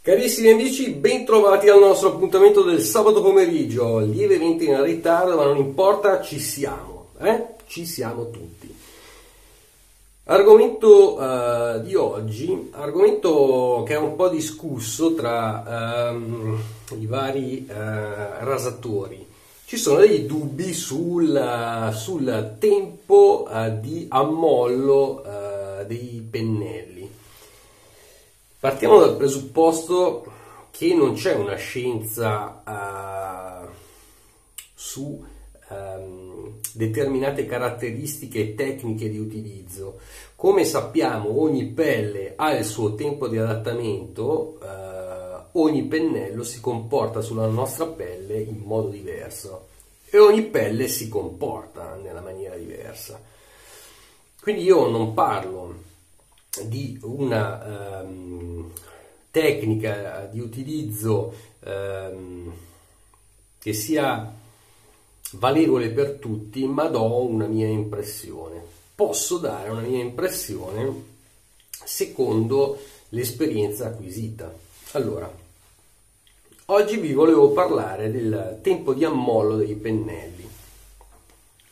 Carissimi amici, bentrovati al nostro appuntamento del sabato pomeriggio, lievemente in ritardo, ma non importa, ci siamo, eh? Ci siamo tutti. Argomento uh, di oggi, argomento che è un po' discusso tra um, i vari uh, rasatori. Ci sono dei dubbi sul, sul tempo uh, di ammollo dei pennelli. Partiamo dal presupposto che non c'è una scienza uh, su um, determinate caratteristiche tecniche di utilizzo. Come sappiamo ogni pelle ha il suo tempo di adattamento, uh, ogni pennello si comporta sulla nostra pelle in modo diverso e ogni pelle si comporta nella maniera diversa. Quindi io non parlo di una um, tecnica di utilizzo um, che sia valevole per tutti, ma do una mia impressione. Posso dare una mia impressione secondo l'esperienza acquisita. Allora, oggi vi volevo parlare del tempo di ammollo dei pennelli.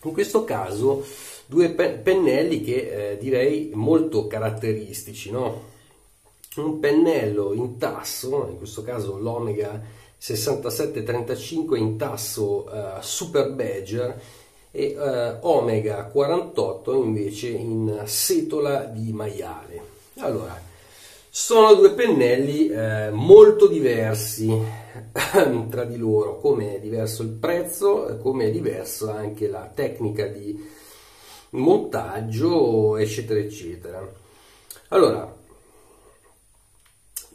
In questo caso due pennelli che eh, direi molto caratteristici, no? un pennello in tasso, in questo caso l'Omega 6735 in tasso uh, Super Badger e uh, Omega 48 invece in setola di maiale. Allora, sono due pennelli eh, molto diversi tra di loro, come è diverso il prezzo, come è diversa anche la tecnica di montaggio, eccetera, eccetera. Allora,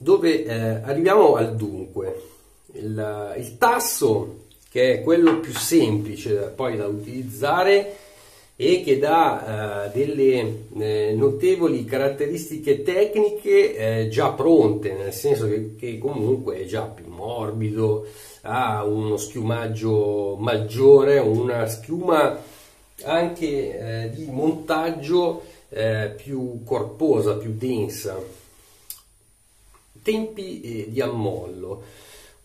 dove eh, arriviamo al dunque. Il, il, tasso, che è quello più semplice poi da utilizzare e che dà eh, delle eh, notevoli caratteristiche tecniche eh, già pronte, nel senso che, che, comunque è già più morbido, ha uno schiumaggio maggiore, una schiuma anche eh, di montaggio eh, più corposa, più densa. Tempi eh, di ammollo.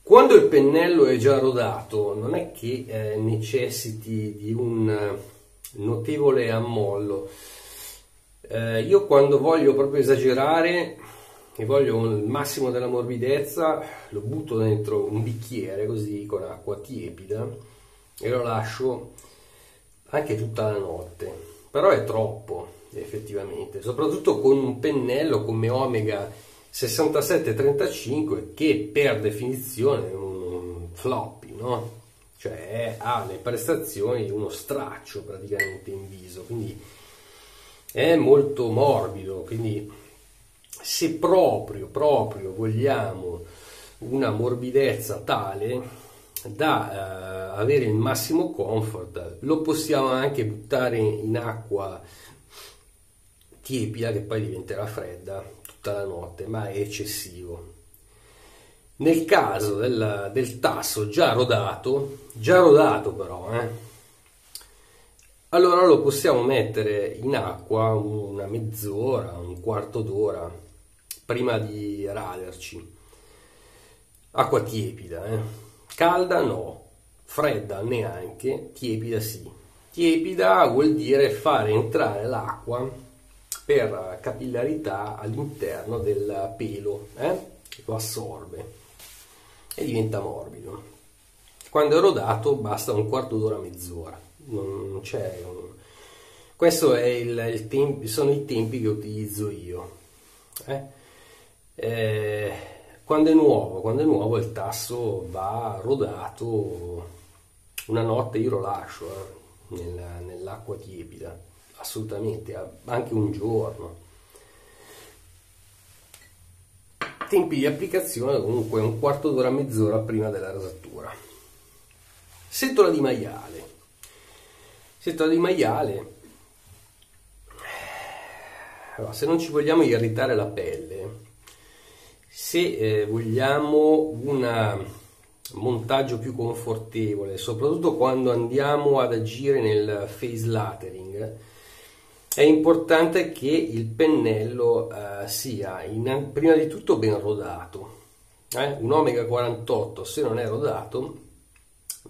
Quando il pennello è già rodato, non è che eh, necessiti di un eh, notevole ammollo. Io quando voglio proprio esagerare e voglio il massimo della morbidezza, lo butto dentro un bicchiere così con acqua tiepida e lo lascio anche tutta la notte, però è troppo effettivamente, soprattutto con un pennello come Omega 6735 che per definizione è un floppy, no? Cioè ha le prestazioni di uno straccio praticamente in viso, quindi è molto morbido, quindi se proprio, proprio vogliamo una morbidezza tale da uh, avere il massimo comfort lo possiamo anche buttare in acqua tiepida che poi diventerà fredda tutta la notte ma è eccessivo. Nel caso del, del tasso già rodato già rodato però eh, allora lo possiamo mettere in acqua una mezz'ora un quarto d'ora prima di raderci. Acqua tiepida eh. Calda no, fredda neanche, tiepida sì. Tiepida vuol dire fare entrare l'acqua per capillarità all'interno del pelo, eh? lo assorbe e diventa morbido. Quando è rodato basta un quarto d'ora, mezz'ora. Non c'è un... Questo il, il tempi, sono i tempi che utilizzo io. Eh? Eh, quando è nuovo, quando è nuovo il tasso va rodato una notte io lo lascio eh, nella, nell'acqua tiepida, assolutamente, anche un giorno. Tempi di applicazione comunque un quarto d'ora, mezz'ora prima della rasatura. Setola di maiale. Setola di maiale. Allora, se non ci vogliamo irritare la pelle, se eh, vogliamo un montaggio più confortevole, soprattutto quando andiamo ad agire nel face lathering, è importante che il pennello eh, sia in, prima di tutto ben rodato, eh, un omega 48 se non è rodato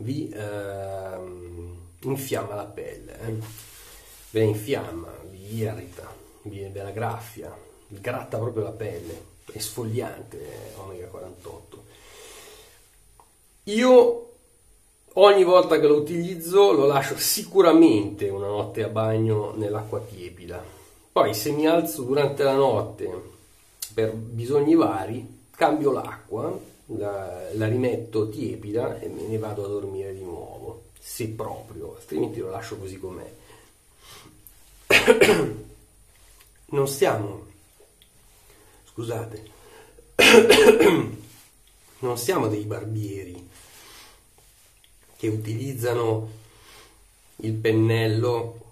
vi eh, infiamma la pelle, eh. ve la infiamma, vi irrita, vi viene la graffia, vi gratta proprio la pelle, è sfogliante eh, omega 48. Io ogni volta che lo utilizzo lo lascio sicuramente una notte a bagno nell'acqua tiepida. Poi se mi alzo durante la notte per bisogni vari, cambio l'acqua, la, la rimetto tiepida e me ne vado a dormire di nuovo, se proprio, altrimenti lo lascio così com'è. Non siamo, scusate, non siamo dei barbieri che utilizzano il pennello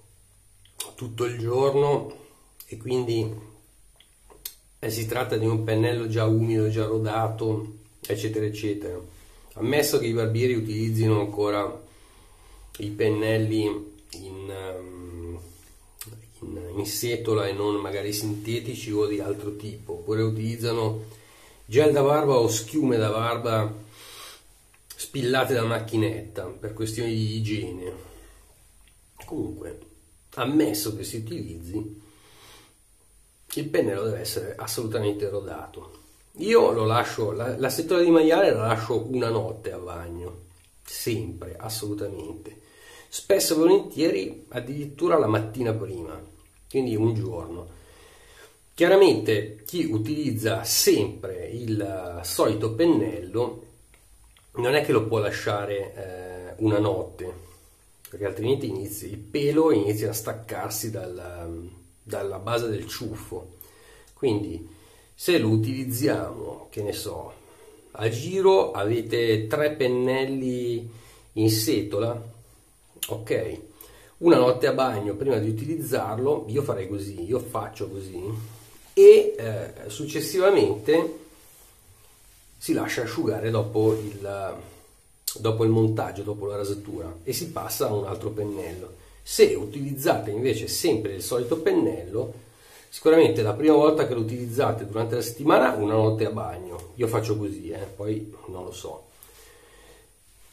tutto il giorno e quindi eh, si tratta di un pennello già umido, già rodato, eccetera, eccetera. Ammesso che i barbieri utilizzino ancora i pennelli in, ehm, in, setola e non magari sintetici o di altro tipo, oppure utilizzano gel da barba o schiume da barba spillate da macchinetta per questioni di igiene. Comunque, ammesso che si utilizzi, il pennello deve essere assolutamente rodato. Io lo lascio, la, la settola di maiale la lascio una notte a bagno, sempre, assolutamente. Spesso e volentieri addirittura la mattina prima, quindi un giorno. Chiaramente chi utilizza sempre il solito pennello non è che lo può lasciare eh, una notte, perché altrimenti inizia, il pelo inizia a staccarsi dal, dalla base del ciuffo. Quindi se lo utilizziamo, che ne so, a giro avete tre pennelli in setola, ok? Una notte a bagno prima di utilizzarlo, io farei così, io faccio così e eh, successivamente si lascia asciugare dopo il, dopo il montaggio, dopo la rasatura e si passa a un altro pennello. Se utilizzate invece sempre il solito pennello, sicuramente la prima volta che lo utilizzate durante la settimana, una notte a bagno. Io faccio così, eh, poi non lo so.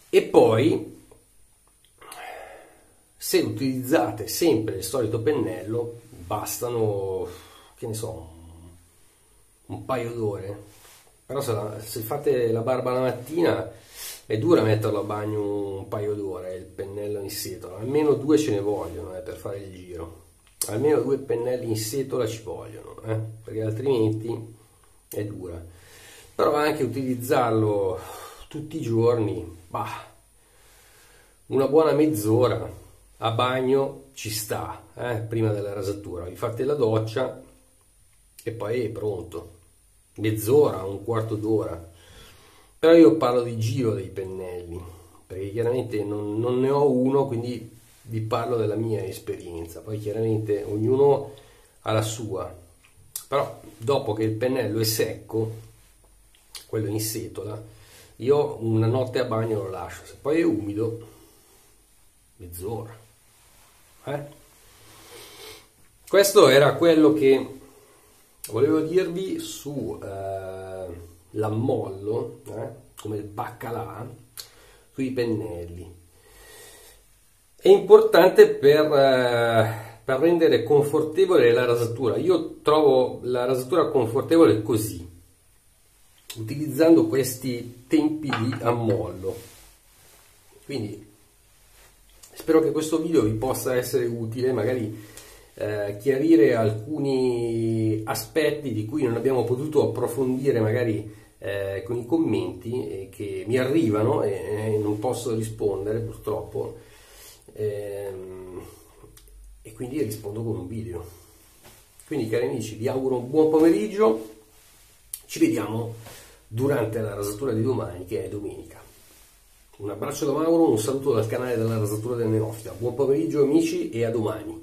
E poi, se utilizzate sempre il solito pennello, bastano, che ne so, un paio d'ore. Però se, la, se, fate la barba la mattina è dura metterlo a bagno un paio d'ore, il pennello in setola, almeno due ce ne vogliono eh, per fare il giro, almeno due pennelli in setola ci vogliono, eh, perché altrimenti è dura. Però anche utilizzarlo tutti i giorni, bah, una buona mezz'ora a bagno ci sta, eh, prima della rasatura, vi fate la doccia e poi è pronto mezz'ora, un quarto d'ora. Però io parlo di giro dei pennelli, perché chiaramente non, non, ne ho uno, quindi vi parlo della mia esperienza. Poi chiaramente ognuno ha la sua. Però dopo che il pennello è secco, quello in setola, io una notte a bagno lo lascio. Se poi è umido, mezz'ora. Eh? Questo era quello che volevo dirvi su eh, l'ammollo, eh, come il baccalà, sui pennelli. È importante per, eh, per rendere confortevole la rasatura. Io trovo la rasatura confortevole così, utilizzando questi tempi di ammollo. Quindi spero che questo video vi possa essere utile, magari eh, chiarire alcuni aspetti di cui non abbiamo potuto approfondire magari eh, con i commenti eh, che mi arrivano e, e, non posso rispondere purtroppo ehm, e quindi rispondo con un video. Quindi cari amici vi auguro un buon pomeriggio, ci vediamo durante la rasatura di domani che è domenica. Un abbraccio da Mauro, un saluto dal canale della rasatura del neofita. Buon pomeriggio amici e a domani.